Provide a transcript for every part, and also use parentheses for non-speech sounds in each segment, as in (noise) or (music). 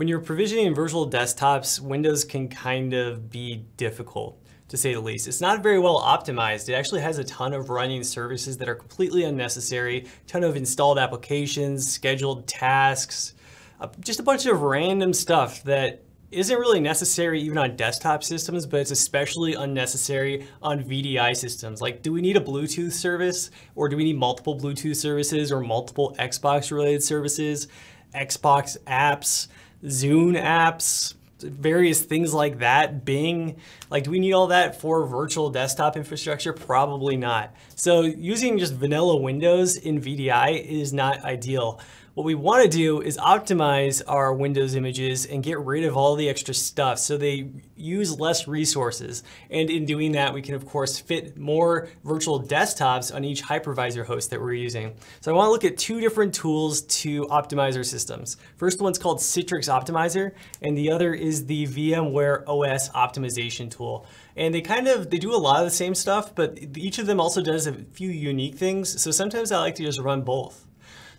When you're provisioning virtual desktops, Windows can kind of be difficult to say the least. It's not very well optimized. It actually has a ton of running services that are completely unnecessary, ton of installed applications, scheduled tasks, uh, just a bunch of random stuff that isn't really necessary even on desktop systems, but it's especially unnecessary on VDI systems. Like, do we need a Bluetooth service or do we need multiple Bluetooth services or multiple Xbox related services, Xbox apps, Zune apps, various things like that, Bing, like do we need all that for virtual desktop infrastructure? Probably not. So using just vanilla Windows in VDI is not ideal. What we want to do is optimize our Windows images and get rid of all the extra stuff so they use less resources. And in doing that, we can of course fit more virtual desktops on each hypervisor host that we're using. So I want to look at two different tools to optimize our systems. First one's called Citrix Optimizer, and the other is the VMware OS optimization tool. And they kind of, they do a lot of the same stuff, but each of them also does a few unique things. So sometimes I like to just run both.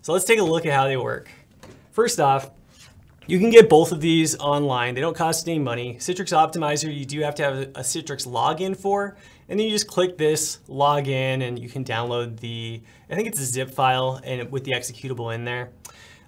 So let's take a look at how they work. First off, you can get both of these online. They don't cost any money. Citrix Optimizer, you do have to have a Citrix login for, and then you just click this, login and you can download the, I think it's a zip file and with the executable in there.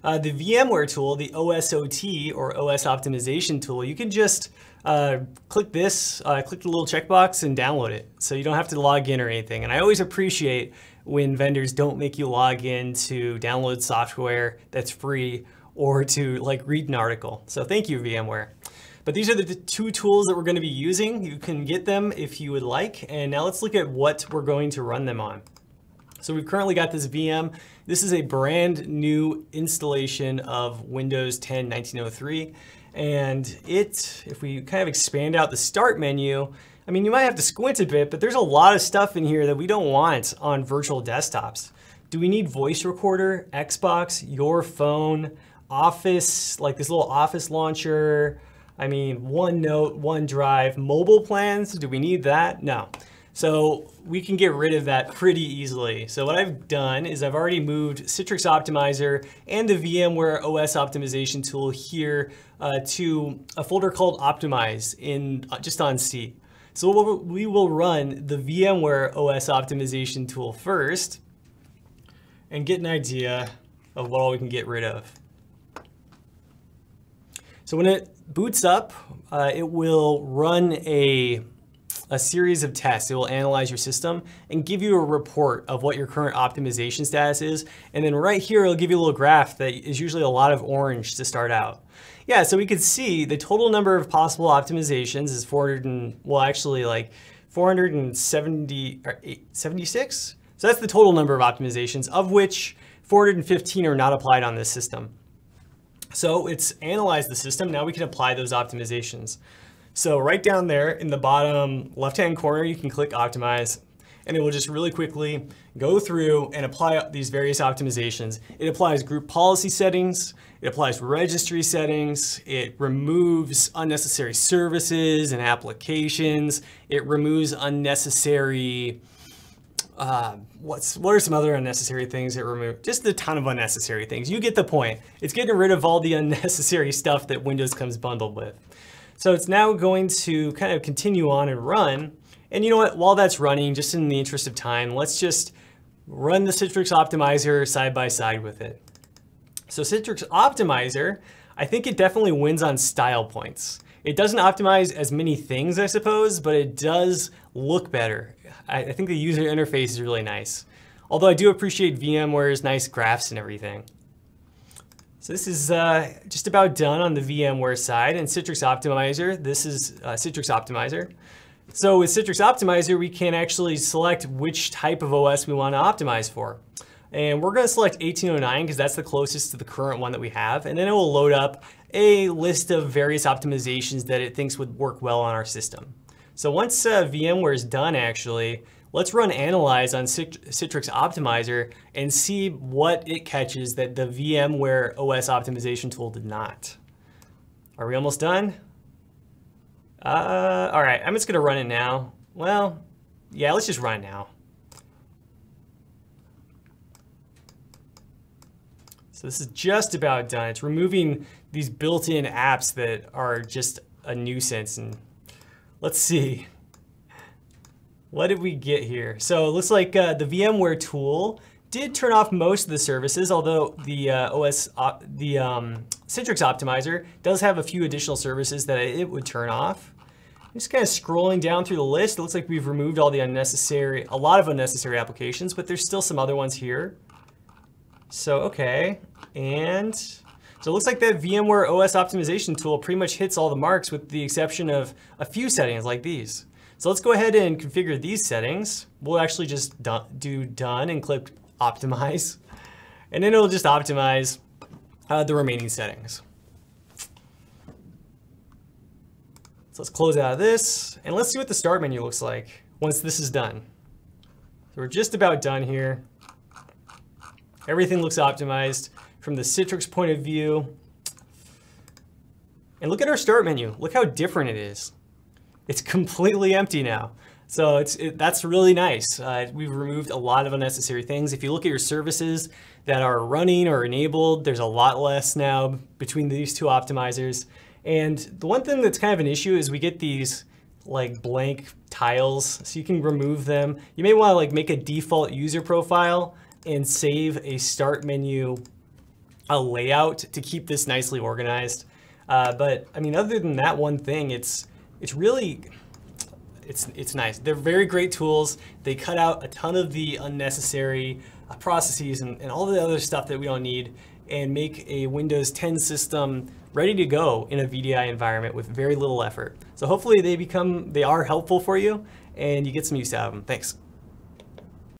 Uh, the VMware tool, the OSOT or OS optimization tool, you can just uh, click this, uh, click the little checkbox and download it. So you don't have to log in or anything. And I always appreciate when vendors don't make you log in to download software that's free or to like read an article. So thank you, VMware. But these are the two tools that we're going to be using. You can get them if you would like. And now let's look at what we're going to run them on. So we've currently got this VM. This is a brand new installation of Windows 10 1903. And it, if we kind of expand out the start menu, I mean, you might have to squint a bit, but there's a lot of stuff in here that we don't want on virtual desktops. Do we need voice recorder, Xbox, your phone, Office, like this little Office launcher? I mean, OneNote, OneDrive, mobile plans, do we need that? No. So we can get rid of that pretty easily. So what I've done is I've already moved Citrix Optimizer and the VMware OS optimization tool here uh, to a folder called Optimize in uh, just on C. So we will run the VMware OS optimization tool first and get an idea of what all we can get rid of. So when it boots up, uh, it will run a, a series of tests. It will analyze your system and give you a report of what your current optimization status is. And then right here, it'll give you a little graph that is usually a lot of orange to start out. Yeah, so we could see the total number of possible optimizations is 400 and, well, actually like 470, or 76? So that's the total number of optimizations, of which 415 are not applied on this system. So it's analyzed the system, now we can apply those optimizations. So right down there in the bottom left-hand corner, you can click Optimize, and it will just really quickly go through and apply these various optimizations. It applies group policy settings, it applies registry settings, it removes unnecessary services and applications, it removes unnecessary uh, what's what are some other unnecessary things it removes? Just a ton of unnecessary things. You get the point. It's getting rid of all the (laughs) unnecessary stuff that Windows comes bundled with. So it's now going to kind of continue on and run. And you know what, while that's running, just in the interest of time, let's just run the Citrix Optimizer side by side with it. So Citrix Optimizer, I think it definitely wins on style points. It doesn't optimize as many things, I suppose, but it does look better. I, think the user interface is really nice. Although I do appreciate VMware's nice graphs and everything. So this is uh, just about done on the VMware side and Citrix Optimizer. This is uh, Citrix Optimizer. So with Citrix Optimizer, we can actually select which type of OS we want to optimize for. And we're going to select 1809 because that's the closest to the current one that we have. And then it will load up a list of various optimizations that it thinks would work well on our system. So once uh, VMware is done, actually, let's run Analyze on Citrix Optimizer and see what it catches that the VMware OS optimization tool did not. Are we almost done? Uh, all right, I'm just gonna run it now. Well, yeah, let's just run now. So this is just about done. It's removing these built-in apps that are just a nuisance. And let's see. What did we get here? So it looks like uh, the VMware tool did turn off most of the services, although the uh, OS, uh, the um, Citrix Optimizer does have a few additional services that it would turn off. Just kind of scrolling down through the list, it looks like we've removed all the unnecessary, a lot of unnecessary applications, but there's still some other ones here. So, okay, and so it looks like that VMware OS optimization tool pretty much hits all the marks with the exception of a few settings like these. So let's go ahead and configure these settings. We'll actually just do done and click optimize. And then it'll just optimize uh, the remaining settings. So let's close out of this and let's see what the start menu looks like once this is done. So we're just about done here. Everything looks optimized from the Citrix point of view. And look at our start menu. Look how different it is. It's completely empty now. So it's it, that's really nice. Uh, we've removed a lot of unnecessary things. If you look at your services that are running or enabled, there's a lot less now between these two optimizers. And the one thing that's kind of an issue is we get these like blank tiles, so you can remove them. You may wanna like make a default user profile and save a start menu a layout to keep this nicely organized. Uh, but I mean, other than that one thing, it's it's really it's it's nice. They're very great tools. They cut out a ton of the unnecessary uh, processes and, and all the other stuff that we don't need and make a Windows 10 system ready to go in a VDI environment with very little effort. So hopefully they become, they are helpful for you and you get some use out of them. Thanks.